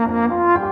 Mm-hmm.